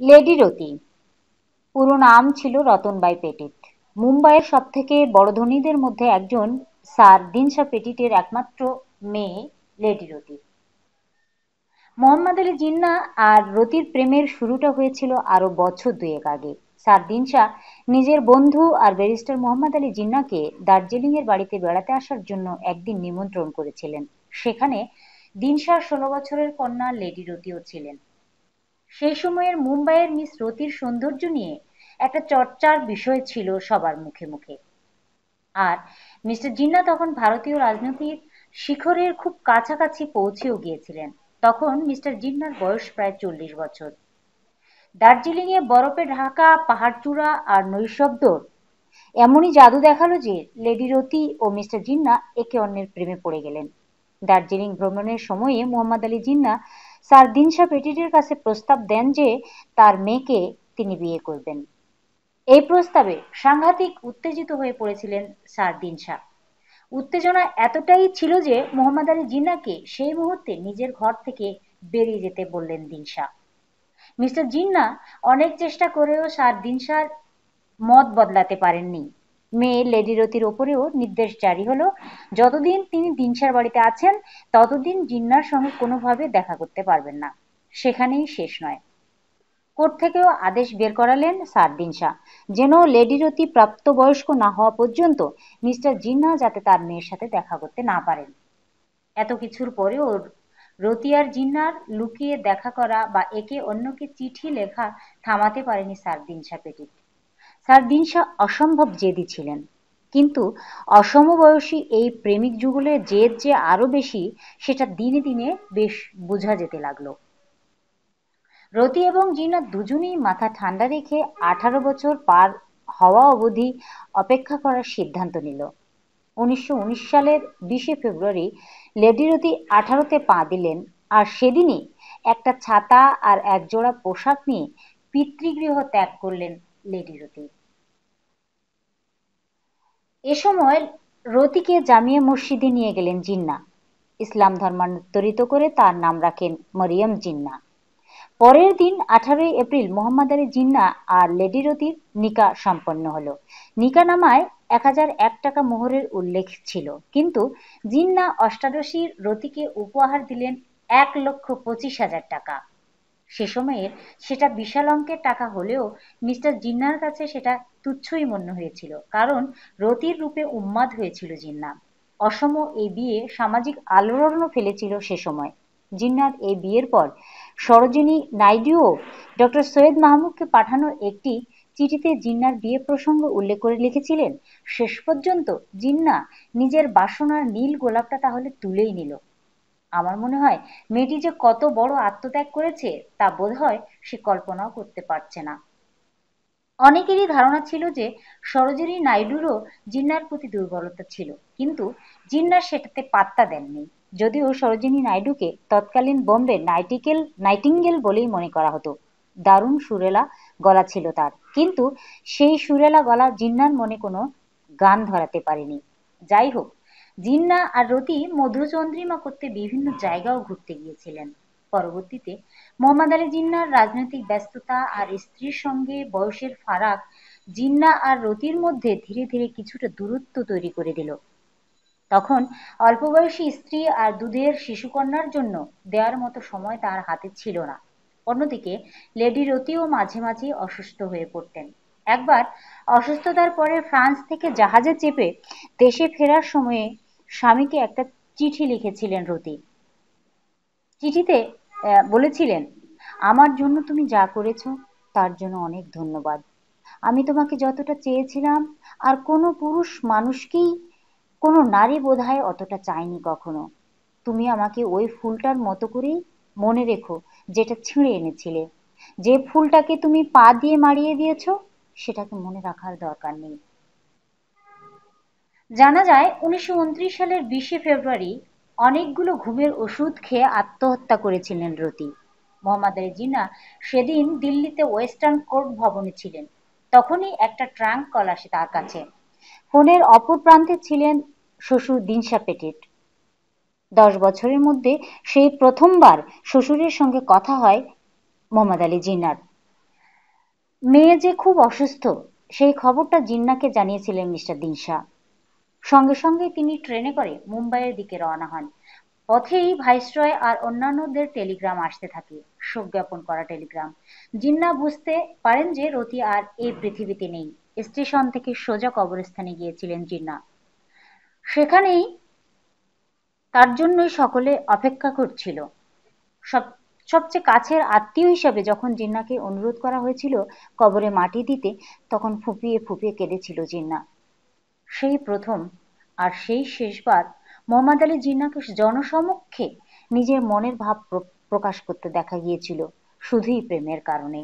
Lady রতি। পুরো নাম ছিল রতনবাই পেটিট মুম্বাইয়ের সব থেকে বড় ধনীদের মধ্যে একজন স্যার দিনশা পেটিটের একমাত্র মেয়ে লেডি রতি। মোহাম্মদ আলী জিন্না আর রতির প্রেমের শুরুটা হয়েছিল আরও বছর দুয়েক আগে। স্যার দিনশা নিজের বন্ধু আর ব্যারিস্টার মোহাম্মদ আলী জিন্নাকে দার্জিলিং এর বাড়িতে বেড়াতে আসার জন্য একদিন নিমন্ত্রণ করেছিলেন। সেখানে দিনশার ষোলো বছরের কন্যা লেডি রতিও ছিলেন। সেই সময়ের মুম্বাইয়ের মিস রতির সৌন্দর্য নিয়ে একটা চর্চার বিষয় ছিল সবার মুখে মুখে। আর মিস্টার জিন্না তখন ভারতীয় রাজনীতির শিখরের খুব কাছাকাছি পৌঁছেও গিয়েছিলেন। তখন মিস্টার জিন্নার বয়স প্রায় চল্লিশ বছর। দার্জিলিংয়ে বরফে ঢাকা, পাহাড়চূড়া আর নৈশব্দ এমনই জাদু দেখাল যে লেডি রতি ও মিস্টার জিন্না একে অন্যের প্রেমে পড়ে গেলেন। দার্জিলিং ভ্রমণের সময়ে মোহাম্মদ আলী জিন্না স্যার দিনশা পেটিটের কাছে প্রস্তাব দেন যে তার মেয়েকে তিনি বিয়ে করবেন। এই প্রস্তাবে সাংঘাতিক উত্তেজিত হয়ে পড়েছিলেন স্যার দিনশা। উত্তেজনা এতটাই ছিল যে মোহাম্মদ আলী জিন্নাকে সেই মুহূর্তে নিজের ঘর থেকে বেরিয়ে যেতে বললেন দিনশা। মিস্টার জিন্না অনেক চেষ্টা করেও স্যার দিনশার মত বদলাতে পারেননি। মেয়ে লেডি রতির ওপরেও নির্দেশ জারি হলো। যতদিন তিনি দিনসার বাড়িতে আছেন, ততদিন জিন্নার সঙ্গে কোনোভাবে দেখা করতে পারবেন না। সেখানেই শেষ নয়। কোর্ট থেকেও আদেশ বের করালেন স্যার দিনশা যেন লেডি রতি প্রাপ্তবয়স্ক না হওয়া পর্যন্ত মিস্টার জিন্না যাতে তার মেয়ের সাথে দেখা করতে না পারেন। এত কিছুর পরেও রতি আর জিন্নার লুকিয়ে দেখা করা বা একে অন্যকে চিঠি লেখা থামাতে পারেনি স্যার দিনশা পেটিট স্যার, দিনশা অসম্ভব জেদি ছিলেন। কিন্তু অসমবয়সী এই প্রেমিক যুগলের জেদ যে আরও বেশি, সেটা দিনে দিনে বেশ বোঝা যেতে লাগল। রতি এবং জিনা দুজনেই মাথা ঠান্ডা রেখে আঠারো বছর পার হওয়া অবধি অপেক্ষা করার সিদ্ধান্ত নিল। উনিশশো উনিশ সালের বিশে ফেব্রুয়ারি লেডি রতি আঠারোতে পা দিলেন আর সেদিনই একটা ছাতা আর একজোড়া পোশাক নিয়ে পিতৃগৃহ ত্যাগ করলেন লেডি রতি এ সময় রতিকে জামিয়া মসজিদে নিয়ে গেলেন জিন্না। ইসলাম ধর্মান্তরিত করে তার নাম রাখেন মরিয়ম জিন্না। পরের দিন আঠারোই এপ্রিল মোহাম্মদ আলী জিন্না আর লেডি রতির নিকা সম্পন্ন হলো। নিকা নামায় এক হাজার এক টাকা মোহরের উল্লেখ ছিল। কিন্তু জিন্না অষ্টাদশীর রতিকে উপহার দিলেন এক লক্ষ পঁচিশ হাজার টাকা। সে সময়ের সেটা বিশাল অঙ্কের টাকা হলেও মিস্টার জিন্নার কাছে সেটা তুচ্ছই মনে হয়েছিল। কারণ রতির রূপে উন্মাদ হয়েছিল জিন্না অসম এই বিয়ে সামাজিক আলোড়নও ফেলেছিল সে সময়। জিন্নার এই বিয়ের পর সরোজিনী নাইডুও ডক্টর সৈয়দ মাহমুদকে পাঠানো একটি চিঠিতে জিন্নার বিয়ে প্রসঙ্গ উল্লেখ করে লিখেছিলেন, শেষ পর্যন্ত জিন্না নিজের বাসনার নীল গোলাপটা তাহলে তুলেই নিল। আমার মনে হয় মেয়েটি যে কত বড় আত্মত্যাগ করেছে তা বোধ হয় সে কল্পনাও করতে পারছে না। অনেকেরই ধারণা ছিল যে সরোজিনী নাইডুরও জিন্নার প্রতি দুর্বলতা ছিল, কিন্তু জিন্নার সেটাতে পাত্তা দেননি। যদিও সরোজিনী নাইডুকে তৎকালীন বোম্বে নাইটিকেল, নাইটিঙ্গেল বলেই মনে করা হতো। দারুণ সুরেলা গলা ছিল তার, কিন্তু সেই সুরেলা গলা জিন্নার মনে কোনো গান ধরাতে পারেনি। যাই হোক জিন্না আর রতি মধুচন্দ্রিমা করতে বিভিন্ন জায়গাও ঘুরতে গিয়েছিলেন। পরবর্তীতে মোহাম্মদ আলী জিন্নার রাজনৈতিক ব্যস্ততা আর স্ত্রীর সঙ্গে বয়সের ফারাক জিন্না আর রতির মধ্যে ধীরে ধীরে কিছুটা দূরত্ব তৈরি করে দিল। তখন অল্প বয়সী স্ত্রী আর দুধের শিশুকন্যার জন্য দেওয়ার মতো সময় তার হাতে ছিল না। অন্যদিকে লেডি রতিও মাঝে মাঝে অসুস্থ হয়ে পড়তেন। একবার অসুস্থতার পরে ফ্রান্স থেকে জাহাজে চেপে দেশে ফেরার সময়ে স্বামীকে একটা চিঠি লিখেছিলেন রতি। চিঠিতে বলেছিলেন, আমার জন্য তুমি যা করেছ, তার জন্য অনেক ধন্যবাদ। আমি তোমাকে যতটা চেয়েছিলাম, আর কোনো পুরুষ মানুষকেই, কোনো নারী বোধহয় অতটা চায়নি কখনো। তুমি আমাকে ওই ফুলটার মতো করেই মনে রেখো, যেটা ছিঁড়ে এনেছিলে। যে ফুলটাকে তুমি পা দিয়ে মারিয়ে দিয়েছ, সেটাকে মনে রাখার দরকার নেই। জানা যায়, উনিশশো উনত্রিশ সালের বিশে ফেব্রুয়ারি অনেকগুলো ঘুমের ওষুধ খেয়ে আত্মহত্যা করেছিলেন রতি। মোহাম্মদ আলী জিনা সেদিন দিল্লিতে ওয়েস্টার্ন কোর্ট ভবনে ছিলেন। তখনই একটা ট্রাঙ্ক কল আসে তার কাছে। ফোনের অপর প্রান্তে ছিলেন শ্বশুর দিনশা পেটেট দশ বছরের মধ্যে সেই প্রথমবার শ্বশুরের সঙ্গে কথা হয় মোহাম্মদ আলী জিন্নার। মেয়ে যে খুব অসুস্থ, সেই খবরটা জিন্নাকে জানিয়েছিলেন মিস্টার দিনশা। সঙ্গে সঙ্গে তিনি ট্রেনে করে মুম্বাইয়ের দিকে রওনা হন। পথেই ভাইসরয় আর অন্যান্যদের টেলিগ্রাম আসতে থাকে শোক জ্ঞাপন করা টেলিগ্রাম। জিন্না বুঝতে পারেন যে রতি আর এই পৃথিবীতে নেই। স্টেশন থেকে সোজা কবরস্থানে গিয়েছিলেন জিন্না। সেখানেই তার জন্যই সকলে অপেক্ষা করছিল। সব, সবচেয়ে কাছের আত্মীয় হিসাবে যখন জিন্নাকে অনুরোধ করা হয়েছিল কবরে মাটি দিতে, তখন ফুপিয়ে ফুপিয়ে কেঁদেছিল জিন্না। সেই প্রথম আর সেই শেষবার মোহাম্মদ আলী জিন্নাকে জনসমক্ষে নিজের মনের ভাব প্রকাশ করতে দেখা গিয়েছিল, শুধুই প্রেমের কারণে।